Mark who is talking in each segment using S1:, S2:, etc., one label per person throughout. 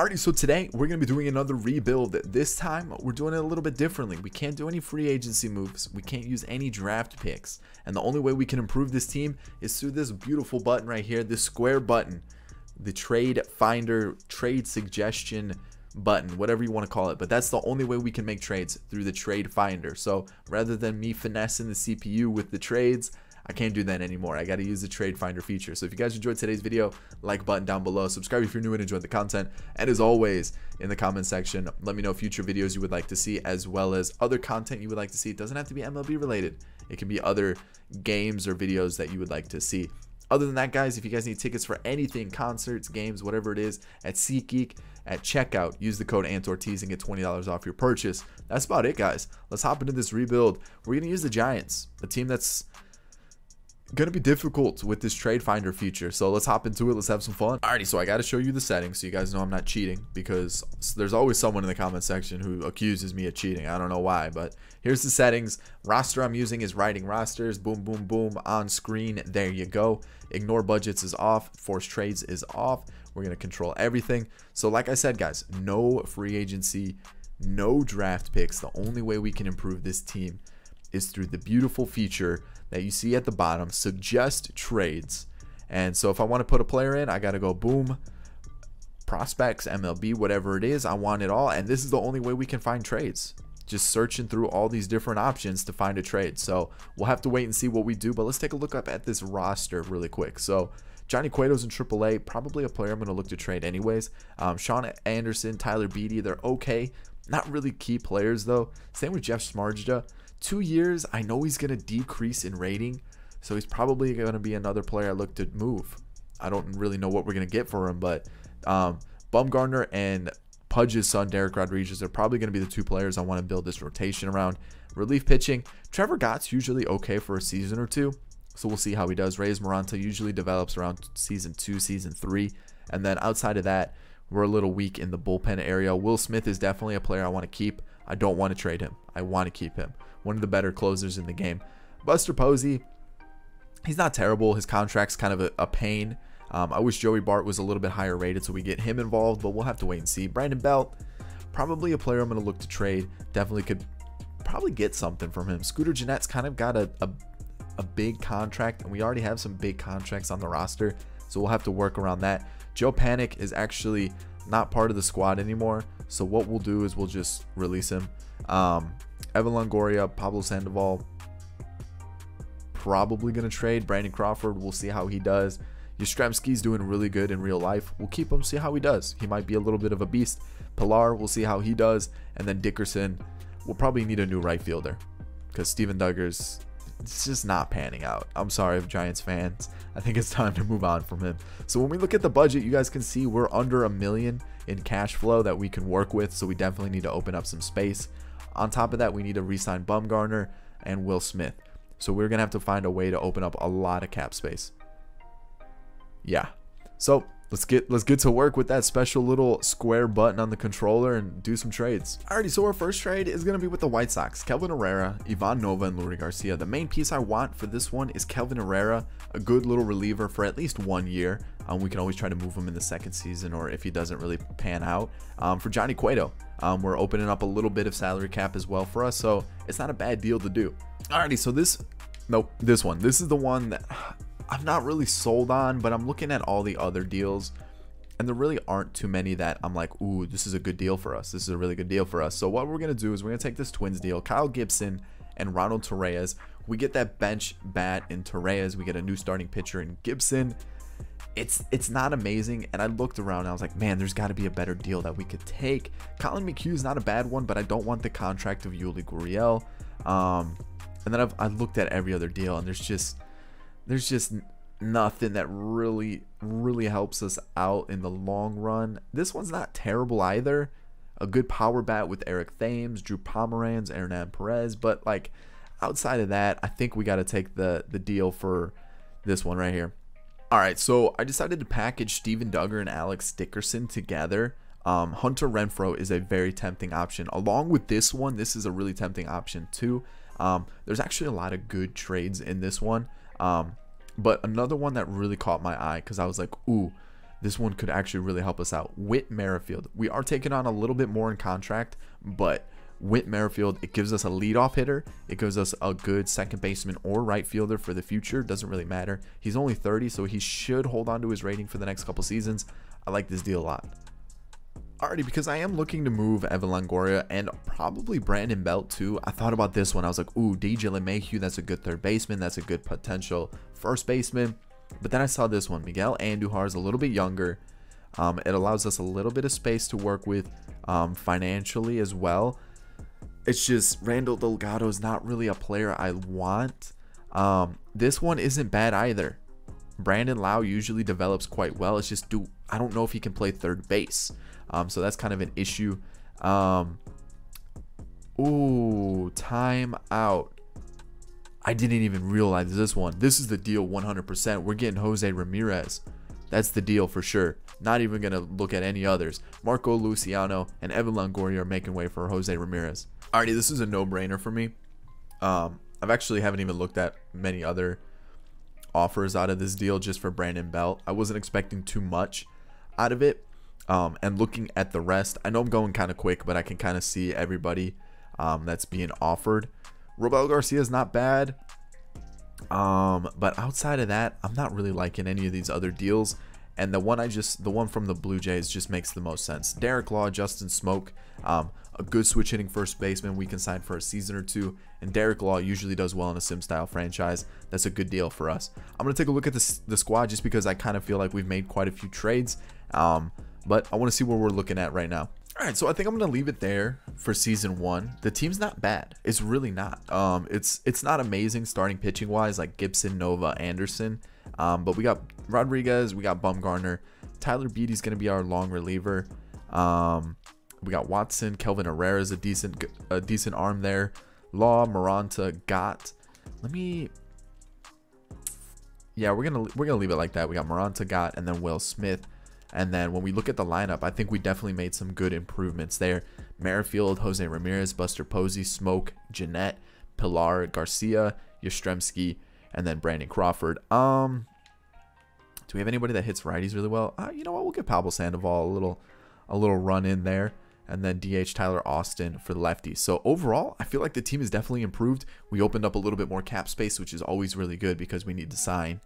S1: Alrighty, so today we're going to be doing another rebuild. This time we're doing it a little bit differently. We can't do any free agency moves. We can't use any draft picks. And the only way we can improve this team is through this beautiful button right here, this square button. The trade finder, trade suggestion button, whatever you want to call it. But that's the only way we can make trades through the trade finder. So rather than me finessing the CPU with the trades, I can't do that anymore. I got to use the trade finder feature. So if you guys enjoyed today's video, like button down below, subscribe if you're new and enjoyed the content. And as always, in the comment section, let me know future videos you would like to see as well as other content you would like to see. It doesn't have to be MLB related. It can be other games or videos that you would like to see. Other than that, guys, if you guys need tickets for anything, concerts, games, whatever it is, at SeatGeek, at checkout, use the code ANTORTIZ and get $20 off your purchase. That's about it, guys. Let's hop into this rebuild. We're going to use the Giants, a team that's to be difficult with this trade finder feature. So let's hop into it. Let's have some fun. Alrighty, so I got to show you the settings so you guys know I'm not cheating because there's always someone in the comment section who accuses me of cheating. I don't know why, but here's the settings. Roster I'm using is writing rosters. Boom, boom, boom on screen. There you go. Ignore budgets is off. Force trades is off. We're to control everything. So like I said, guys, no free agency, no draft picks. The only way we can improve this team is through the beautiful feature that you see at the bottom, suggest trades. And so if I want to put a player in, I got to go boom, prospects, MLB, whatever it is. I want it all. And this is the only way we can find trades. Just searching through all these different options to find a trade. So we'll have to wait and see what we do. But let's take a look up at this roster really quick. So Johnny Cueto's in AAA, probably a player I'm going to look to trade anyways. Um, Shaun Anderson, Tyler Beede, they're okay. Not really key players though. Same with Jeff Samardzija two years, I know he's going to decrease in rating. So he's probably going to be another player I look to move. I don't really know what we're going to get for him, but um, Bumgarner and Pudge's son, Dereck Rodriguez, are probably going to be the two players I want to build this rotation around. Relief pitching, Trevor Gott's usually okay for a season or two. So we'll see how he does. Reyes Moronta usually develops around season two, season three. And then outside of that, we're a little weak in the bullpen area. Will Smith is definitely a player I want to keep. I don't want to trade him. I want to keep him one of the better closers in the game. Buster Posey, he's not terrible. His contract's kind of a, a pain. Um, I wish Joey Bart was a little bit higher rated so we get him involved, but we'll have to wait and see. Brandon Belt, probably a player I'm going to look to trade. Definitely could probably get something from him. Scooter Gennett's kind of got a, a, a big contract, and we already have some big contracts on the roster, so we'll have to work around that. Joe Panik is actually not part of the squad anymore, so what we'll do is we'll just release him. Um, Evan Longoria, Pablo Sandoval, probably going to trade. Brandon Crawford, we'll see how he does. Yastrzemski's doing really good in real life. We'll keep him, see how he does. He might be a little bit of a beast. Pilar, we'll see how he does. And then Dickerson, we'll probably need a new right fielder because Steven Duggar's, it's just not panning out. I'm sorry, Giants fans. I think it's time to move on from him. So when we look at the budget, you guys can see we're under a million in cash flow that we can work with. So we definitely need to open up some space. On top of that, we need to re-sign Bumgarner and Will Smith. So we're going to have to find a way to open up a lot of cap space. Yeah. So let's get let's get to work with that special little square button on the controller and do some trades. Alrighty, so our first trade is going to be with the White Sox. Kelvin Herrera, Ivan Nova, and Leury Garcia. The main piece I want for this one is Kelvin Herrera, a good little reliever for at least one year. Um, we can always try to move him in the second season or if he doesn't really pan out. Um, for Johnny Cueto, um, we're opening up a little bit of salary cap as well for us, so it's not a bad deal to do. Alrighty, so this, nope, this one. This is the one that I'm not really sold on, but I'm looking at all the other deals, and there really aren't too many that I'm like, ooh, this is a good deal for us. This is a really good deal for us. So what we're gonna do is we're gonna take this Twins deal, Kyle Gibson and Ronald Torreyes. We get that bench bat in Torreyes. We get a new starting pitcher in Gibson it's it's not amazing. And I looked around and I was like, man, there's got to be a better deal that we could take. Collin McHugh is not a bad one, but I don't want the contract of Yuli Gurriel. Um, and then I've I looked at every other deal, and there's just there's just nothing that really really helps us out in the long run. This one's not terrible either. A good power bat with Eric Thames, Drew Pomeranz, Hernan Perez, but like outside of that, I think we got to take the the deal for this one right here. All right, so I decided to package Steven Duggar and Alex Dickerson together. Um, Hunter Renfroe is a very tempting option. Along with this one, this is a really tempting option too. Um, there's actually a lot of good trades in this one. Um, but another one that really caught my eye because I was like, ooh, this one could actually really help us out. Whit Merrifield. We are taking on a little bit more in contract, but Whit Merrifield, it gives us a leadoff hitter. It gives us a good second baseman or right fielder for the future. Doesn't really matter. He's only 30, so he should hold on to his rating for the next couple seasons. I like this deal a lot. Alrighty, because I am looking to move Evan Longoria and probably Brandon Belt too. I thought about this one. I was like, ooh, DJ LeMahieu, that's a good third baseman. That's a good potential first baseman. But then I saw this one. Miguel Andujar is a little bit younger. Um, it allows us a little bit of space to work with um, financially as well. It's just Randall Delgado is not really a player I want. Um, this one isn't bad either. Brandon Lowe usually develops quite well. It's just do I don't know if he can play third base. Um, so that's kind of an issue. Um, ooh, time out. I didn't even realize this one. This is the deal 100%. We're getting Jose Ramirez. That's the deal for sure. Not even going to look at any others. Marco Luciano and Evan Longoria are making way for Jose Ramirez. Alrighty, this is a no-brainer for me. Um, I've actually haven't even looked at many other offers out of this deal just for Brandon Belt. I wasn't expecting too much out of it. Um, and looking at the rest, I know I'm going kind of quick, but I can kind of see everybody um, that's being offered. Robel Garcia is not bad. Um, but outside of that, I'm not really liking any of these other deals. And the one I just, the one from the Blue Jays just makes the most sense. Derek Law, Justin Smoak, um, a good switch hitting first baseman we can sign for a season or two. And Derek Law usually does well in a sim style franchise. That's a good deal for us. I'm going to take a look at this, the squad just because I kind of feel like we've made quite a few trades. Um, but I want to see where we're looking at right now. All right, so I think I'm gonna leave it there for season one. The team's not bad. It's really not. Um, it's it's not amazing starting pitching wise, like Gibson, Nova, Anderson. Um, but we got Rodriguez, we got Bumgarner, Tyler Beede's gonna be our long reliever. Um, we got Watson, Kelvin Herrera is a decent a decent arm there. Law, Moronta, Gott. Let me. Yeah, we're gonna we're gonna leave it like that. We got Moronta, Gott, and then Will Smith. And then when we look at the lineup, I think we definitely made some good improvements there. Merrifield, Jose Ramirez, Buster Posey, Smoak, Gennett, Pilar, Garcia, Yastrzemski, and then Brandon Crawford. Um, do we have anybody that hits righties really well? Uh, you know what? We'll get Pablo Sandoval a little, a little run in there, and then DH Tyler Austin for the lefties. So overall, I feel like the team is definitely improved. We opened up a little bit more cap space, which is always really good because we need to sign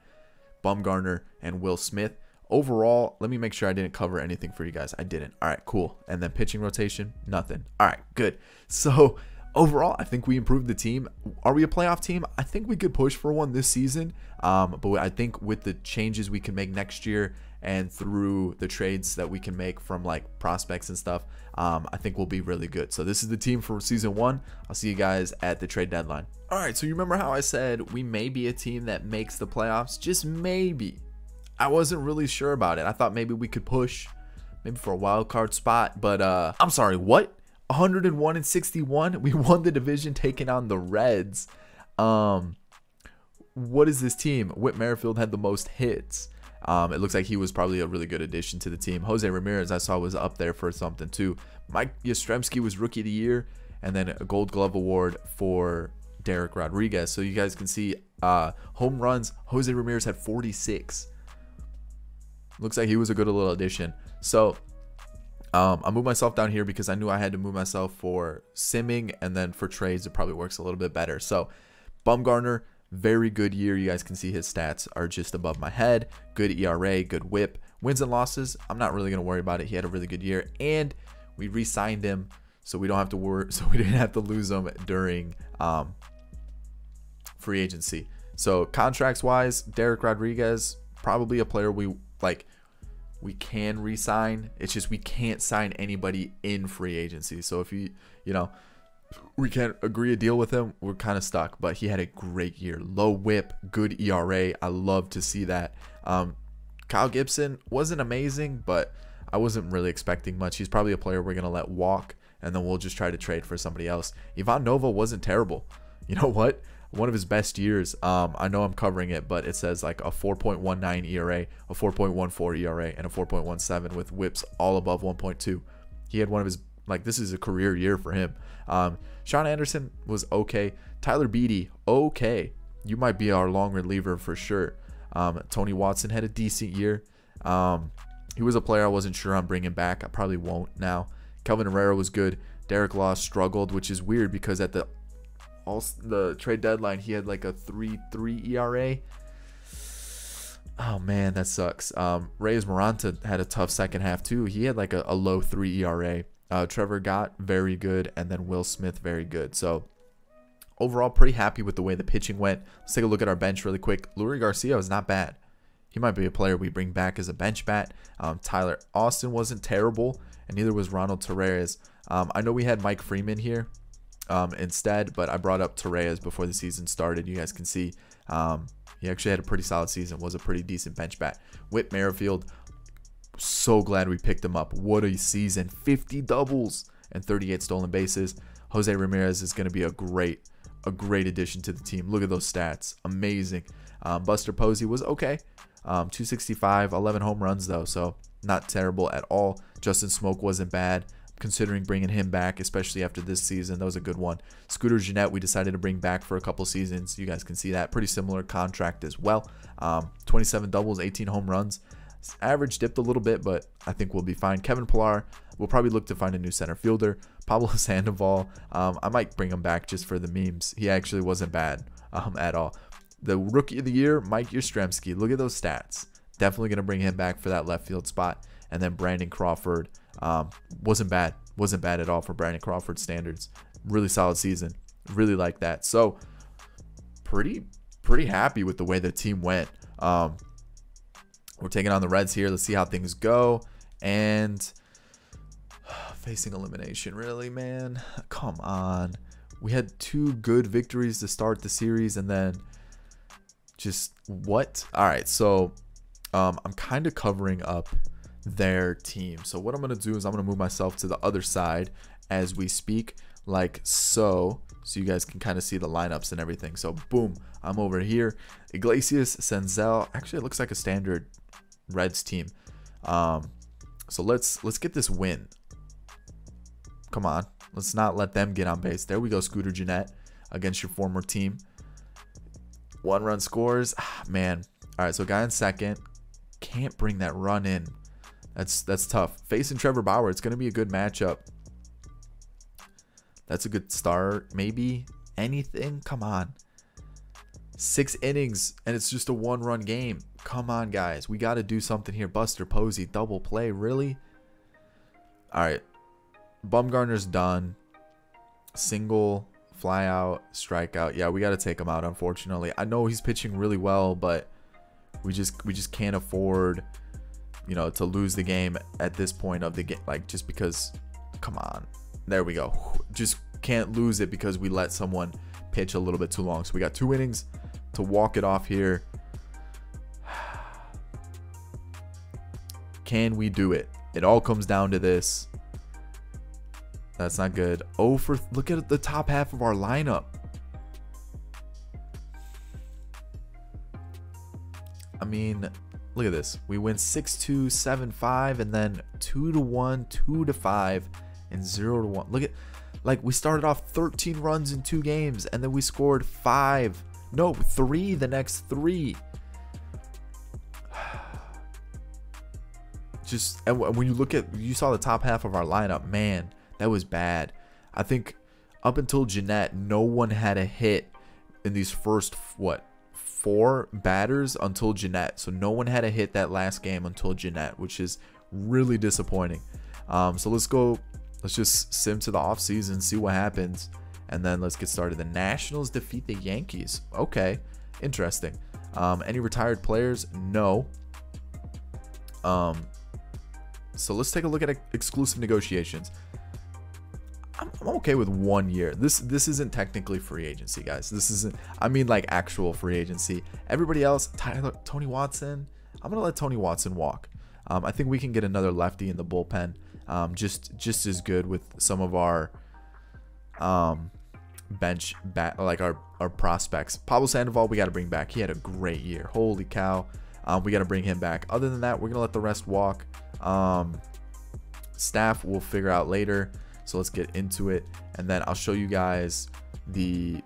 S1: Bumgarner and Will Smith overall, let me make sure I didn't cover anything for you guys. I didn't. All right, cool. And then pitching rotation, nothing. All right, good. So overall, I think we improved the team. Are we a playoff team? I think we could push for one this season. Um, but I think with the changes we can make next year and through the trades that we can make from like prospects and stuff, um, I think we'll be really good. So this is the team for season one. I'll see you guys at the trade deadline. All right, so you remember how I said we may be a team that makes the playoffs? Just maybe. I wasn't really sure about it. I thought maybe we could push maybe for a wild card spot, but uh I'm sorry, what? 101 and 61. We won the division taking on the Reds. Um what is this team? Whit Merrifield had the most hits. Um, it looks like he was probably a really good addition to the team. Jose Ramirez, I saw, was up there for something too. Mike Yastrzemski was Rookie of the Year, and then a Gold Glove Award for Dereck Rodriguez. So you guys can see uh, home runs. Jose Ramirez had 46. Looks like he was a good little addition. So um, I moved myself down here because I knew I had to move myself for simming and then for trades it probably works a little bit better. So Bumgarner, very good year. You guys can see his stats are just above my head. Good ERA, good WHIP. Wins and losses, I'm not really going to worry about it. He had a really good year and we re-signed him so we don't have to worry so we didn't have to lose him during um, free agency. So contracts wise, Dereck Rodriguez, probably a player we like we can re-sign. It's just we can't sign anybody in free agency. So if you you know we can't agree a deal with him, we're kind of stuck. But he had a great year, low WHIP, good ERA. I love to see that. Um, Kyle Gibson wasn't amazing, but I wasn't really expecting much. He's probably a player we're gonna let walk, and then we'll just try to trade for somebody else. Ivan Nova wasn't terrible. You know what? One of his best years. Um, I know I'm covering it, but it says like a 4.19 ERA, a 4.14 ERA, and a 4.17 with WHIPs all above 1.2. He had one of his like this is a career year for him. Um, Shaun Anderson was okay. Tyler Beede, okay. You might be our long reliever for sure. Um, Tony Watson had a decent year. Um, he was a player I wasn't sure on bringing back. I probably won't now. Kelvin Herrera was good. Derek Law struggled, which is weird because at the all the trade deadline he had like a 3-3 ERA. Oh man, that sucks. Um, Reyes Moronta had a tough second half too. He had like a, a low 3 ERA. Uh, Trevor Gott very good, and then Will Smith very good. So overall, pretty happy with the way the pitching went. Let's take a look at our bench really quick. Leury Garcia was not bad. He might be a player we bring back as a bench bat. Um, Tyler Austin wasn't terrible, and neither was Ronald Torreyes. Um, I know we had Mike Freeman here um, instead, but I brought up Torreyes before the season started. You guys can see um, he actually had a pretty solid season, was a pretty decent bench bat. Whit Merrifield, so glad we picked him up. What a season! 50 doubles and 38 stolen bases. Jose Ramirez is going to be a great, a great addition to the team. Look at those stats, amazing. Um, Buster Posey was okay. Um, 265, 11 home runs though, so not terrible at all. Justin Smoak wasn't bad considering bringing him back, especially after this season. That was a good one. Scooter Gennett, we decided to bring back for a couple seasons. You guys can see that. Pretty similar contract as well. Um, 27 doubles, 18 home runs. Average dipped a little bit, but I think we'll be fine. Kevin Pillar, we'll probably look to find a new center fielder. Pablo Sandoval, um, I might bring him back just for the memes. He actually wasn't bad um, at all. The rookie of the year, Mike Yastrzemski. Look at those stats. Definitely going to bring him back for that left field spot. And then Brandon Crawford um, wasn't bad. Wasn't bad at all for Brandon Crawford standards. Really solid season. Really like that. So pretty pretty happy with the way the team went. Um, we're taking on the Reds here. Let's see how things go. And facing elimination, really, man. Come on. We had two good victories to start the series, and then just what? All right, so um, I'm kind of covering up their team. So what I'm gonna do is I'm gonna move myself to the other side as we speak, like so, so you guys can kind of see the lineups and everything. So boom, I'm over here. Iglesias, Senzel. Actually, it looks like a standard Reds team. Um, so let's let's get this win. Come on, let's not let them get on base. There we go, Scooter Gennett against your former team. One run scores. Ah, man. All right, so guy in second. Can't bring that run in. That's that's tough. Facing Trevor Bauer, it's going to be a good matchup. That's a good start. Maybe anything? Come on. Six innings, and it's just a one-run game. Come on, guys. We got to do something here. Buster Posey, double play. Really? All right. Bumgarner's done. Single fly out, strikeout. Yeah, we got to take him out. Unfortunately, I know he's pitching really well, but we just we just can't afford, you know, to lose the game at this point of the game. Like just because, come on, there we go. Just can't lose it because we let someone pitch a little bit too long. So we got two innings to walk it off here. Can we do it? It all comes down to this. That's not good. Oh, for look at the top half of our lineup. I mean, look at this. We win 6-2, 7-5, and then 2 to 1, 2 to 5, and 0 to 1. Look at like we started off 13 runs in two games, and then we scored five. No, three the next three. Just and when you look at you saw the top half of our lineup, man, that was bad. I think up until Gennett, no one had a hit in these first what four batters until Gennett. So no one had a hit that last game until Gennett, which is really disappointing. Um, so let's go. Let's just sim to the offseason, see what happens, and then let's get started. The Nationals defeat the Yankees. Okay, interesting. Um, any retired players? No. Um, so let's take a look at exclusive negotiations. I'm, okay with one year. This this isn't technically free agency, guys. This isn't. I mean, like actual free agency. Everybody else, Tyler, Tony Watson. I'm gonna let Tony Watson walk. Um, I think we can get another lefty in the bullpen. Um, just just as good with some of our um, bench bat like our our prospects. Pablo Sandoval, we got to bring back. He had a great year. Holy cow. Um, we got to bring him back. Other than that, we're gonna let the rest walk. Um, staff we'll figure out later. So let's get into it. And then I'll show you guys the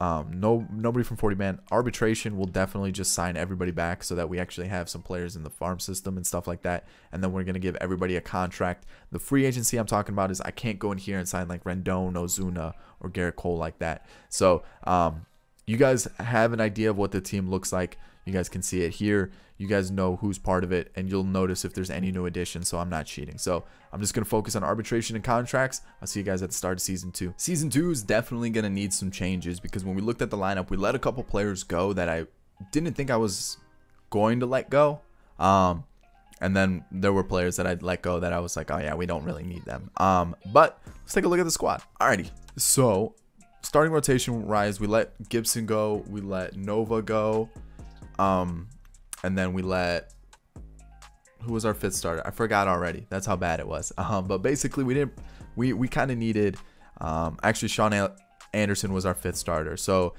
S1: Um, no, nobody from 40 man. Arbitration will definitely just sign everybody back so that we actually have some players in the farm system and stuff like that. And then we're gonna give everybody a contract. The free agency I'm talking about is I can't go in here and sign like Rendon, Ozuna, or Gerrit Cole like that. So um, you guys have an idea of what the team looks like. You guys can see it here. You guys know who's part of it, and you'll notice if there's any new additions. So I'm not cheating. So I'm just going to focus on arbitration and contracts. I'll see you guys at the start of season two. Season two is definitely going to need some changes because when we looked at the lineup, we let a couple players go that I didn't think I was going to let go. Um, and then there were players that I'd let go that I was like, oh yeah, we don't really need them. Um, but let's take a look at the squad. Alrighty. So starting rotation rise, we let Gibson go, we let Nova go, um, and then we let who was our fifth starter? I forgot already. That's how bad it was. Um, but basically we didn't we we kind of needed um, actually Shaun Anderson was our fifth starter. So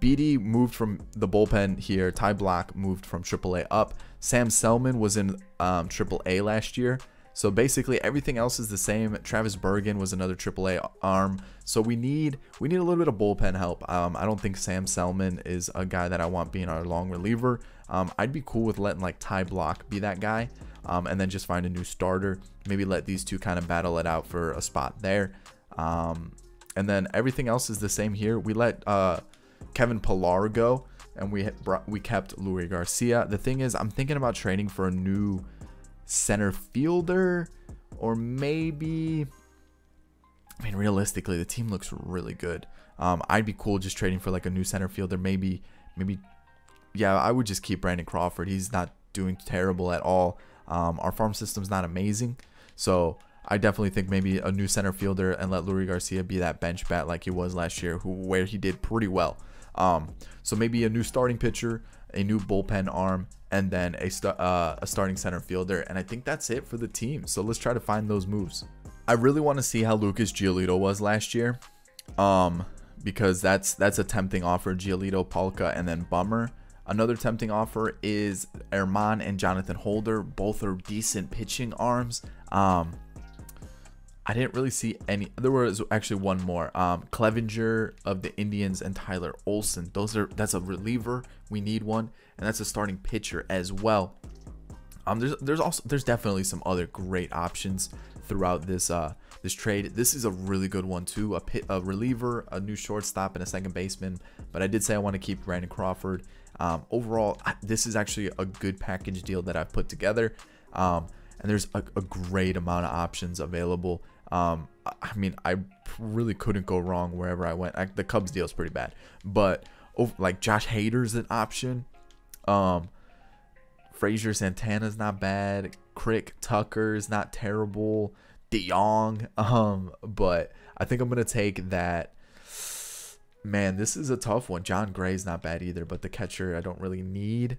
S1: Beede moved from the bullpen here. Ty Blach moved from AAA up. Sam Selman was in um, AAA last year. So basically everything else is the same. Travis Bergen was another AAA arm. So we need we need a little bit of bullpen help. Um, I don't think Sam Selman is a guy that I want being our long reliever. Um, I'd be cool with letting like Ty Block be that guy. Um, and then just find a new starter. Maybe let these two kind of battle it out for a spot there. Um, and then everything else is the same here. We let uh, Kevin Pillar go, and we brought, we kept Luis Garcia. The thing is, I'm thinking about trading for a new center fielder or maybe I mean realistically the team looks really good. Um, I'd be cool just trading for like a new center fielder maybe maybe yeah I would just keep Brandon Crawford. He's not doing terrible at all. Um, our farm system's not amazing. So I definitely think maybe a new center fielder and let Leury Garcia be that bench bat like he was last year, who where he did pretty well. Um, so maybe a new starting pitcher, a new bullpen arm, and then a, st- uh, a starting center fielder. And I think that's it for the team. So let's try to find those moves. I really want to see how Lucas Giolito was last year, um, because that's that's a tempting offer. Giolito, Palka, and then Bummer. Another tempting offer is Germán and Jonathan Holder. Both are decent pitching arms. Um, I didn't really see any. There was actually one more. Um, Clevinger of the Indians and Tyler Olson. Those are that's a reliever. We need one, and that's a starting pitcher as well. Um, there's there's also there's definitely some other great options throughout this uh this trade. This is a really good one too. A pit, a reliever, a new shortstop, and a second baseman. But I did say I want to keep Brandon Crawford. Um, overall, this is actually a good package deal that I've put together. Um, and there's a, a great amount of options available. Um, I mean, I really couldn't go wrong wherever I went. I, the Cubs deal is pretty bad, but oh, like Josh Hader's an option. Um, Frazier Santana's not bad. Crick Tucker's not terrible. DeYoung, um, but I think I'm gonna take that. Man, this is a tough one. Jon Gray's not bad either, but the catcher I don't really need.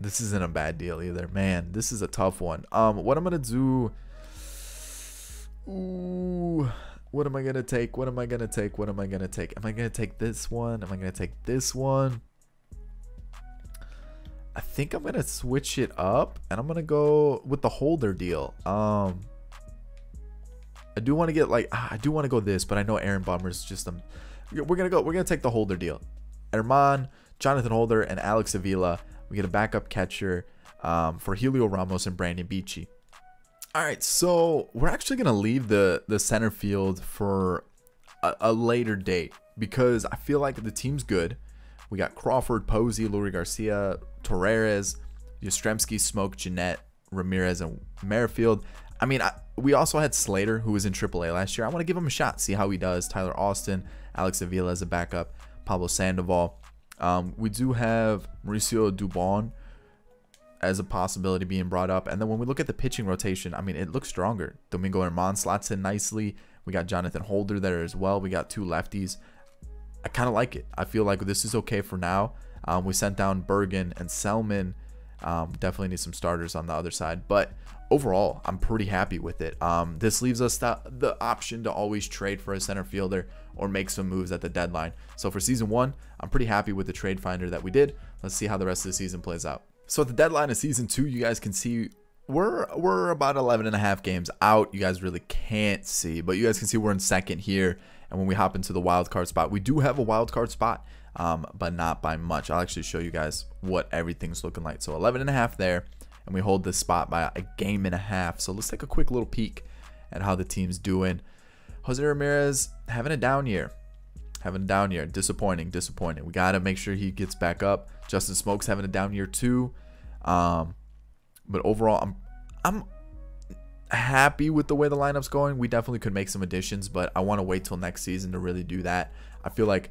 S1: This isn't a bad deal either. Man, this is a tough one. Um, what I'm gonna do Ooh, what am I gonna take? What am I gonna take? What am I gonna take? Am I gonna take this one? Am I gonna take this one? I think I'm gonna switch it up and I'm gonna go with the holder deal. Um, I do want to get like ah, I do want to go this, but I know Aaron Bummer's just um. We're gonna go. We're gonna take the holder deal. Germán, Jonathan Holder, and Alex Avila. We get a backup catcher um, for Heliot Ramos and Brandon Beachy. All right, so we're actually gonna leave the the center field for a, a, later date because I feel like the team's good. We got Crawford, Posey, Leury Garcia, Torres, Yastrzemski, Smoak, Gennett, Ramirez, and Merrifield. I mean, I, we also had Slater, who was in AAA last year. I want to give him a shot, see how he does. Tyler Austin, Alex Avila as a backup, Pablo Sandoval. Um, we do have Mauricio Dubon, as a possibility being brought up. And then when we look at the pitching rotation, I mean, it looks stronger. Domingo Germán slots in nicely. We got Jonathan Holder there as well. We got two lefties. I kind of like it. I feel like this is okay for now. Um, we sent down Bergen and Selman. Um, definitely need some starters on the other side. But overall, I'm pretty happy with it. Um, this leaves us the, the option to always trade for a center fielder or make some moves at the deadline. So for season one, I'm pretty happy with the trade finder that we did. Let's see how the rest of the season plays out. So at the deadline of season two, you guys can see we're we're about 11 and a half games out. You guys really can't see, but you guys can see we're in second here. And when we hop into the wild card spot, we do have a wild card spot, um, but not by much. I'll actually show you guys what everything's looking like. So 11 and a half there, and we hold this spot by a game and a half. So let's take a quick little peek at how the team's doing. Jose Ramirez having a down year. Having a down year. Disappointing, disappointing. We got to make sure he gets back up. Justin Smoak's having a down year too. Um, but overall, I'm I'm happy with the way the lineup's going. We definitely could make some additions, but I want to wait till next season to really do that. I feel like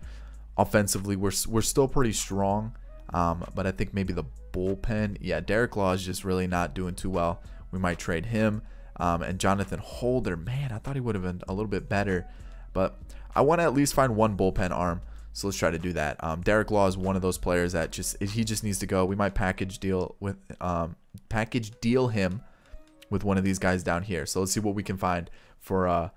S1: offensively we're we're still pretty strong, um, but I think maybe the bullpen, yeah, Derek Law is just really not doing too well. We might trade him. Um, and Jonathan Holder, man, I thought he would have been a little bit better, but I want to at least find one bullpen arm. So let's try to do that. Um, Derek Law is one of those players that just he just needs to go. We might package deal with um, package deal him with one of these guys down here. So let's see what we can find for uh,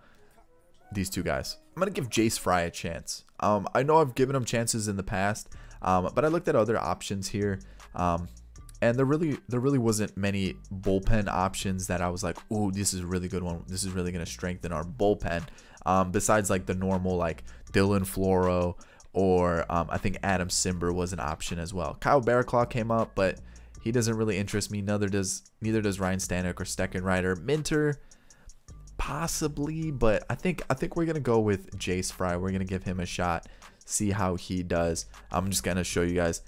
S1: these two guys. I'm gonna give Jace Fry a chance. Um, I know I've given him chances in the past, um, but I looked at other options here. Um, and there really there really wasn't many bullpen options that I was like, oh, this is a really good one. This is really gonna strengthen our bullpen. Um, besides like the normal like Dylan Floro or um, I think Adam Cimber was an option as well. Kyle Barraclough came up, but he doesn't really interest me. Neither does neither does Ryan Stanek or Steckenrider. Minter, possibly, but I think I think we're gonna go with Jace Fry. We're gonna give him a shot, see how he does. I'm just gonna show you guys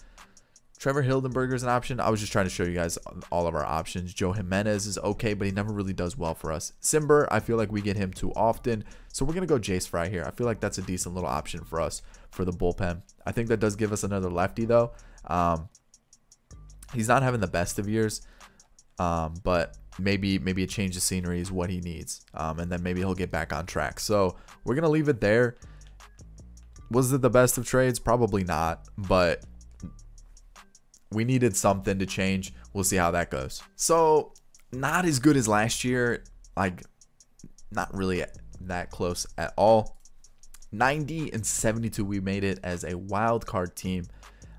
S1: Trevor Hildenberger is an option. I was just trying to show you guys all of our options. Joe Jimenez is okay, but he never really does well for us. Cimber, I feel like we get him too often. So we're going to go Jace Fry here. I feel like that's a decent little option for us for the bullpen. I think that does give us another lefty, though. Um, he's not having the best of years, um, but maybe maybe a change of scenery is what he needs. Um, and then maybe he'll get back on track. So we're going to leave it there. Was it the best of trades? Probably not, but we needed something to change. We'll see how that goes. So, not as good as last year. Like, not really that close at all. 90 and 72, we made it as a wild card team,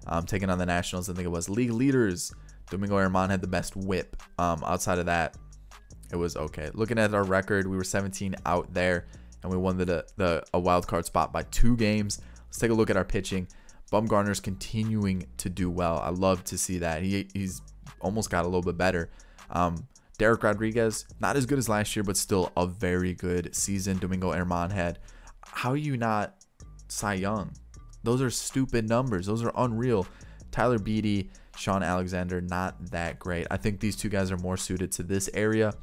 S1: um, taking on the Nationals. I think it was league leaders. Domingo Germán had the best WHIP. Um, outside of that, it was okay. Looking at our record, we were 17 out there, and we won the, the a wild card spot by two games. Let's take a look at our pitching. Bumgarner's continuing to do well. I love to see that. He, he's almost got a little bit better. Um, Dereck Rodriguez, not as good as last year, but still a very good season. Domingo Germán had. How are you not Cy Young? Those are stupid numbers. Those are unreal. Tyler Beede, Sean Alexander, not that great. I think these two guys are more suited to this area.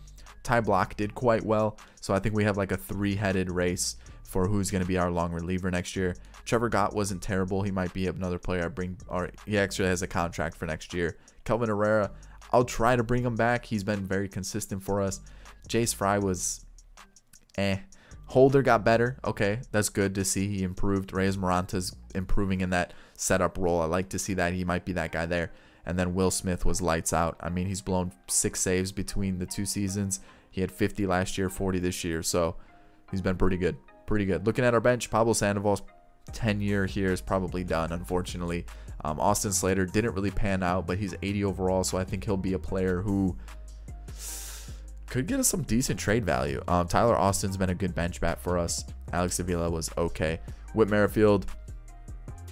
S1: Ty Block did quite well. So I think we have like a three headed race for who's going to be our long reliever next year. Trevor Gott wasn't terrible. He might be another player I bring, or he actually has a contract for next year. Kelvin Herrera, I'll try to bring him back. He's been very consistent for us. Jace Fry was eh. Holder got better. Okay, that's good to see. He improved. Reyes Moronta's improving in that setup role. I like to see that. He might be that guy there. And then Will Smith was lights out. I mean, he's blown six saves between the two seasons. He had 50 last year, 40 this year. So he's been pretty good pretty good. Looking at our bench, Pablo Sandoval's tenure here is probably done, unfortunately. Um, Austin Slater didn't really pan out, but he's 80 overall, so I think he'll be a player who could get us some decent trade value. Um, Tyler Austin's been a good bench bat for us. Alex Avila was okay. Whit Merrifield,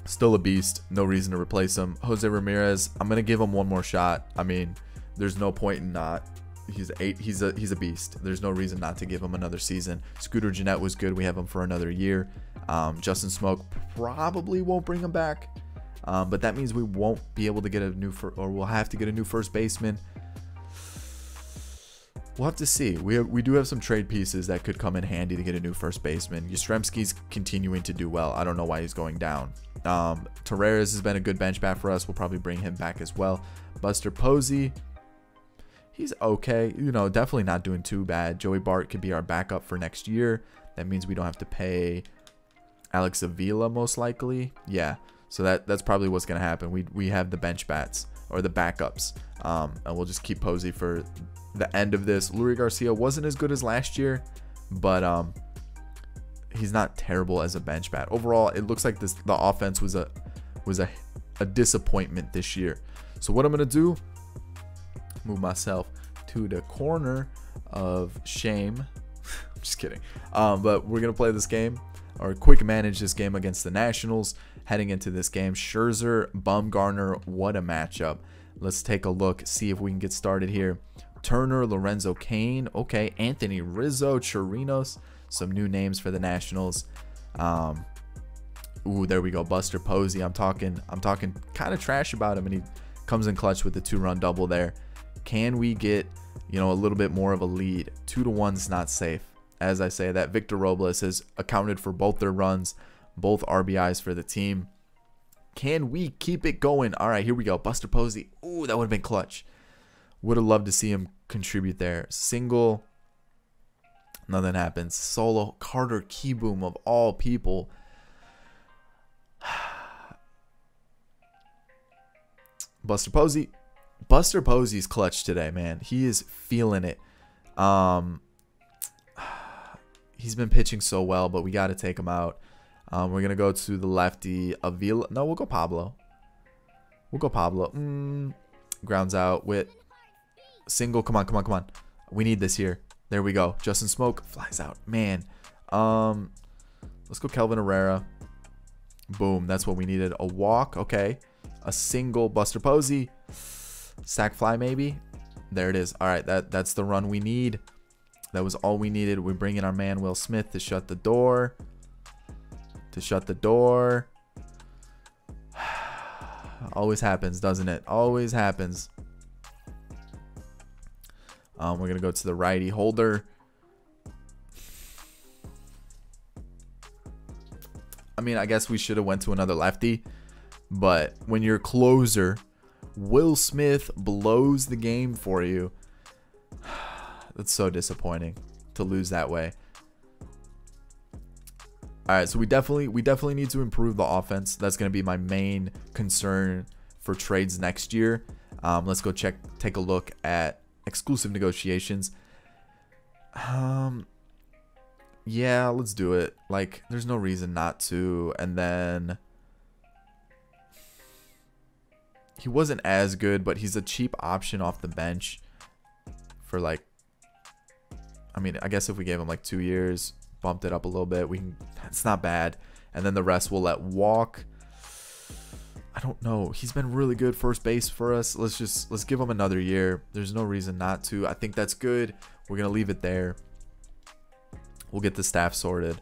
S1: still a beast. No reason to replace him. Jose Ramirez, I'm gonna give him one more shot. I mean, there's no point in not he's eight. He's a he's a beast. There's no reason not to give him another season. Scooter Gennett was good. We have him for another year. Um, Justin Smoak probably won't bring him back, um, but that means we won't be able to get a new or we'll have to get a new first baseman. We'll have to see. We have, we do have some trade pieces that could come in handy to get a new first baseman. Yastrzemski's continuing to do well. I don't know why he's going down. Um, Torres has been a good bench bat for us. We'll probably bring him back as well. Buster Posey, he's okay. You know, definitely not doing too bad. Joey Bart could be our backup for next year. That means we don't have to pay Alex Avila most likely. Yeah. So that that's probably what's gonna happen. We we have the bench bats or the backups, um, and we'll just keep Posey for the end of this. Leury Garcia wasn't as good as last year, but um, he's not terrible as a bench bat. Overall, it looks like this the offense was a was a a disappointment this year. So what I'm gonna do move myself to the corner of shame. I'm just kidding. Um, but we're gonna play this game. or quick manage this game against the Nationals heading into this game. Scherzer, Bumgarner, what a matchup. Let's take a look, see if we can get started here. Turner, Lorenzo Cain, okay, Anthony Rizzo, Chirinos, some new names for the Nationals. Um, ooh, there we go, Buster Posey. I'm talking, I'm talking kind of trash about him, and he comes in clutch with the two-run double there. Can we get, you know, a little bit more of a lead? Two to one's not safe. As I say that, Victor Robles has accounted for both their runs, both RBIs for the team. Can we keep it going? All right, here we go. Buster Posey. Ooh, that would have been clutch. Would have loved to see him contribute there. Single. Nothing happens. Solo. Carter Kieboom of all people. Buster Posey. Buster Posey's clutch today, man. He is feeling it. Um, he's been pitching so well, but we got to take him out. Um, we're going to go to the lefty Avila. No, we'll go Pablo. We'll go Pablo. Mm, grounds out with single. Come on, come on, come on. We need this here. There we go. Justin Smoak flies out. Man. Um, let's go Kelvin Herrera. Boom. That's what we needed. A walk. Okay. A single Buster Posey. Sack fly maybe. There it is. All right. That, that's the run we need. That was all we needed. We bring in our man Will Smith to shut the door to shut the door. Always happens, doesn't it? Always happens. Um, we're going to go to the righty holder. I mean, I guess we should have went to another lefty. But when your closer, Will Smith, blows the game for you, that's so disappointing to lose that way. All right, so we definitely we definitely need to improve the offense. That's going to be my main concern for trades next year. Um, let's go check take a look at exclusive negotiations. Um yeah, let's do it. Like there's no reason not to. And then he wasn't as good, but he's a cheap option off the bench for like I mean, I guess if we gave him like 2 years, bumped it up a little bit. We can, it's not bad. And then the rest we'll let walk. I don't know. He's been really good first base for us. Let's just let's give him another year. There's no reason not to. I think that's good. We're gonna leave it there. We'll get the staff sorted.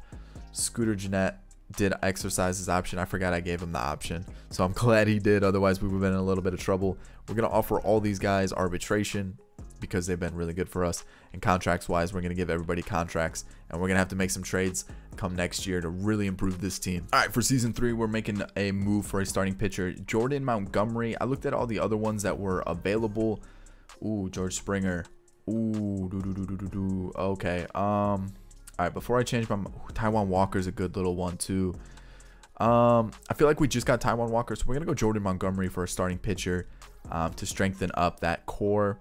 S1: Scooter Gennett did exercise his option. I forgot I gave him the option. So I'm glad he did. Otherwise, we would have been in a little bit of trouble. We're going to offer all these guys arbitration because they've been really good for us. And contracts wise, we're going to give everybody contracts and we're going to have to make some trades come next year to really improve this team. All right, for season three, we're making a move for a starting pitcher, Jordan Montgomery. I looked at all the other ones that were available. Ooh, George Springer. Ooh, do, do, do, do, do, do. Okay. Um, all right, before I change my Taijuan Walker is a good little one too. Um, I feel like we just got Taijuan Walker, so we're gonna go Jordan Montgomery for a starting pitcher um, to strengthen up that core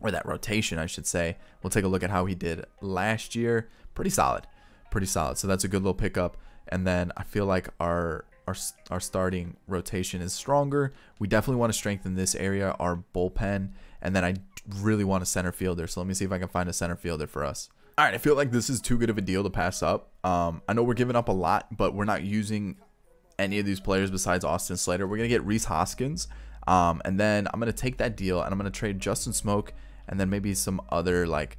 S1: or that rotation, I should say. We'll take a look at how he did last year. Pretty solid, pretty solid. So that's a good little pickup. And then I feel like our our our starting rotation is stronger. We definitely want to strengthen this area, our bullpen, and then I really want a center fielder. So let me see if I can find a center fielder for us. All right, I feel like this is too good of a deal to pass up. Um, I know we're giving up a lot, but we're not using any of these players besides Austin Slater. We're gonna get Rhys Hoskins, um, and then I'm gonna take that deal and I'm gonna trade Justin Smoak, and then maybe some other like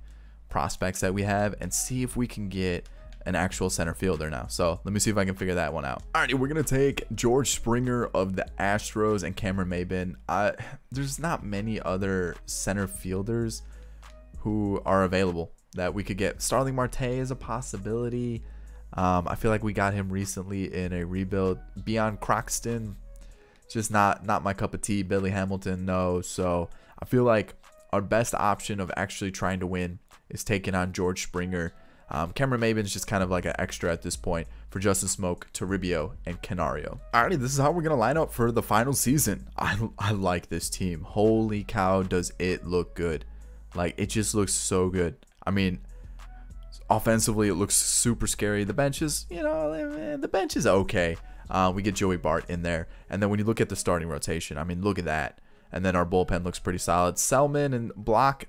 S1: prospects that we have and see if we can get an actual center fielder now. So let me see if I can figure that one out. All right, we're gonna take George Springer of the Astros and Cameron Maybin. Uh, there's not many other center fielders who are available that we could get. Starling Marte is a possibility. Um, I feel like we got him recently in a rebuild. Byron Buxton, just not not my cup of tea. Billy Hamilton, no. So I feel like our best option of actually trying to win is taking on George Springer. Um, Cameron Maybin's just kind of like an extra at this point for Justin Smoak, Toribio, and Canario. Alrighty, this is how we're going to line up for the final season. I, I like this team. Holy cow, does it look good. Like, it just looks so good. I mean, offensively, it looks super scary. The bench is, you know, eh, the bench is okay. Uh, we get Joey Bart in there. And then when you look at the starting rotation, I mean, look at that. And then our bullpen looks pretty solid. Selman and Block,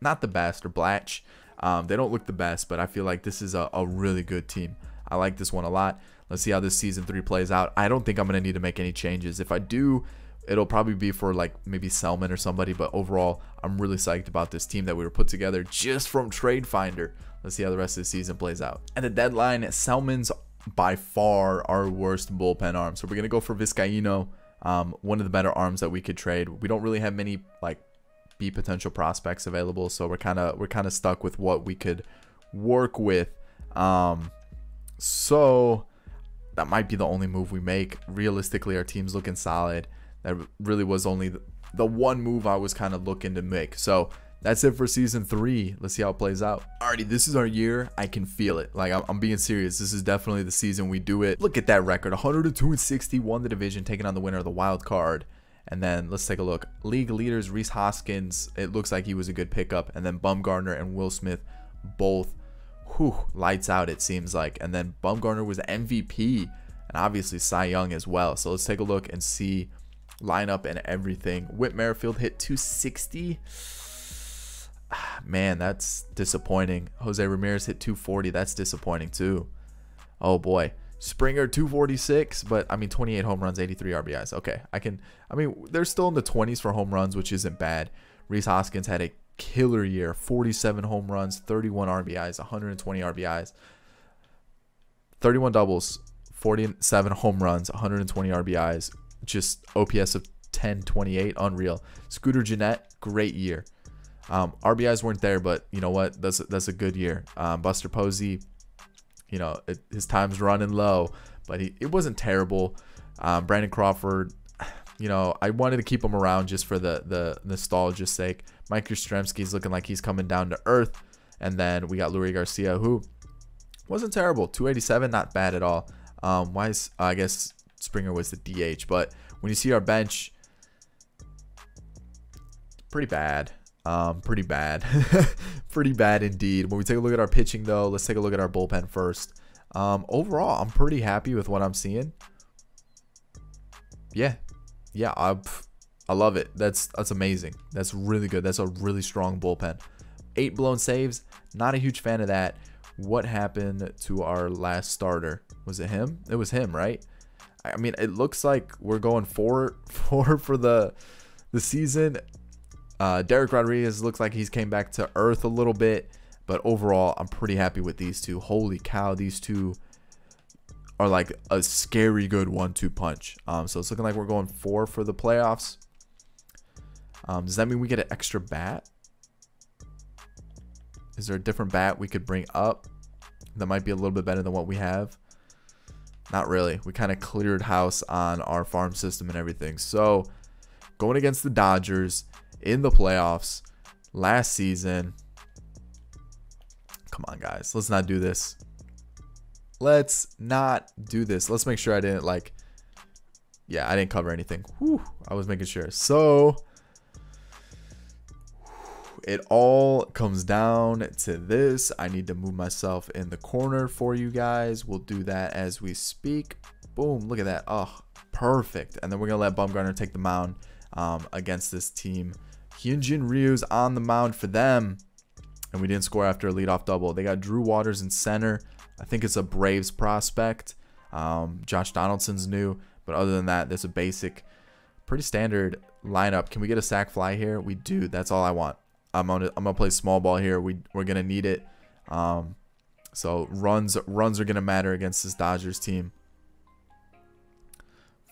S1: not the best, or Blach. Um, they don't look the best, but I feel like this is a, a really good team. I like this one a lot. Let's see how this season three plays out. I don't think I'm going to need to make any changes. If I do, it'll probably be for like maybe Selman or somebody. But overall, I'm really psyched about this team that we were put together just from Trade Finder. Let's see how the rest of the season plays out. And the deadline, Selman's by far our worst bullpen arm. So we're going to go for Vizcaino, um, one of the better arms that we could trade. We don't really have many like B potential prospects available, so we're kind of we're kind of stuck with what we could work with. Um, so that might be the only move we make. Realistically, our team's looking solid. That really was only the, one move I was kind of looking to make. So that's it for season three. Let's see how it plays out. Alrighty, this is our year. I can feel it. Like, I'm, I'm, being serious. This is definitely the season we do it. Look at that record 102 and 60, won the division, taking on the winner of the wild card. And then let's take a look. League leaders, Rhys Hoskins, it looks like he was a good pickup. And then Bumgarner and Will Smith both whew, lights out, it seems like. And then Bumgarner was MVP and obviously Cy Young as well. So let's take a look and see lineup and everything. Whit Merrifield hit 260 ah, man, that's disappointing. Jose Ramirez hit 240. That's disappointing too. Oh boy. Springer 246, but I mean 28 home runs, 83 RBIs. Okay, I can. I mean they're still in the 20s for home runs, which isn't bad. Rhys Hoskins had a killer year, 47 home runs, 31 RBIs, 120 RBIs, 31 doubles, 47 home runs, 120 RBIs, just OPS of 1028, unreal. Scooter Gennett, great year. Um, RBIs weren't there, but you know what? That's that's a good year. Um, Buster Posey, you know, it, his time's running low, but he it wasn't terrible. Um, Brandon Crawford, you know, I wanted to keep him around just for the the nostalgia's sake. Mike Yastrzemski's looking like he's coming down to earth, and then we got Leury Garcia, who wasn't terrible. 287, not bad at all. Um, why is I guess Springer was the DH, but when you see our bench, pretty bad. Um, pretty bad. pretty bad indeed. When we take a look at our pitching, though, let's take a look at our bullpen first. Um, overall, I'm pretty happy with what I'm seeing. Yeah. Yeah, I, I love it. That's that's amazing. That's really good. That's a really strong bullpen. Eight blown saves. Not a huge fan of that. What happened to our last starter? Was it him? It was him, right? I mean, it looks like we're going four four for the the season. Uh, Dereck Rodriguez looks like he's came back to earth a little bit, but overall, I'm pretty happy with these two. Holy cow, these two are like a scary good one-two punch. Um, so it's looking like we're going four for the playoffs. Um, does that mean we get an extra bat? Is there a different bat we could bring up that might be a little bit better than what we have? Not really. We kind of cleared house on our farm system and everything. So going against the Dodgers, in the playoffs last season. Come on, guys. Let's not do this. Let's not do this. Let's make sure I didn't like. Yeah, I didn't cover anything. Whew, I was making sure. So it all comes down to this. I need to move myself in the corner for you guys. We'll do that as we speak. Boom. Look at that. Oh, perfect. And then we're going to let Bumgarner take the mound um, against this team Hyunjin Ryu's on the mound for them. And we didn't score after a leadoff double. They got Drew Waters in center. I think it's a Braves prospect. Um, Josh Donaldson's new. But other than that, there's a basic, pretty standard lineup. Can we get a sac fly here? We do. That's all I want. I'm gonna I'm gonna play small ball here. We we're gonna need it. Um, so runs runs are gonna matter against this Dodgers team.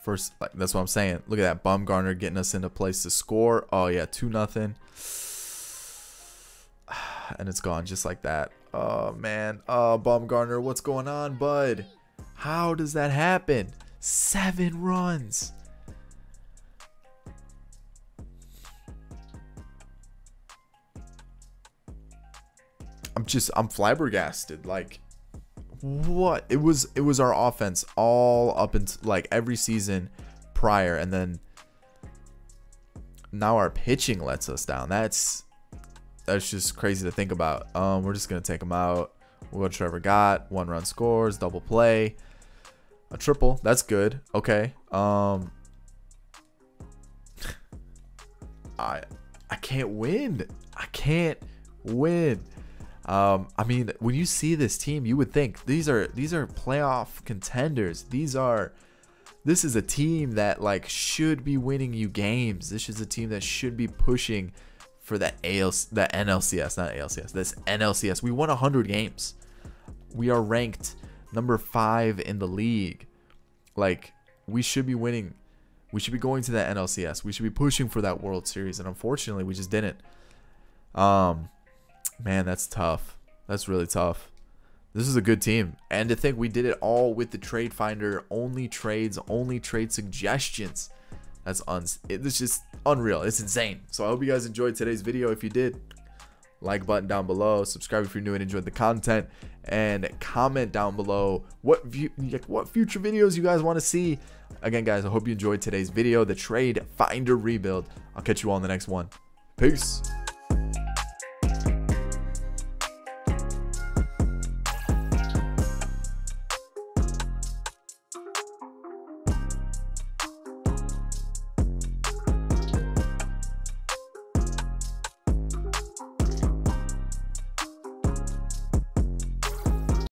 S1: First, like, that's what I'm saying. Look at that Bumgarner getting us into place to score. Oh yeah, two nothing, and it's gone just like that. Oh man, oh Bumgarner, what's going on, bud? How does that happen? Seven runs. I'm just I'm flabbergasted. Like what it was it was our offense all up into like every season prior and then now our pitching lets us down. That's that's just crazy to think about. Um we're just gonna take them out. Go trevor got one run scores double play a triple that's good okay. Um i i can't win. I can't win Um, I mean, when you see this team, you would think these are these are playoff contenders. These are this is a team that like should be winning you games. This is a team that should be pushing for that AL that NLCS, not ALCS. This NLCS. We won 100 games. We are ranked number 5 in the league. Like we should be winning. We should be going to that NLCS. We should be pushing for that World Series and unfortunately, we just didn't. Um man, that's tough. That's really tough. This is a good team. And to think we did it all with the trade finder, only trades, only trade suggestions. That's un it's just unreal. It's insane. So I hope you guys enjoyed today's video. If you did, like button down below, subscribe if you're new and enjoyed the content, and comment down below what view, what future videos you guys want to see. Again, guys, I hope you enjoyed today's video, the trade finder rebuild. I'll catch you all in the next one. Peace.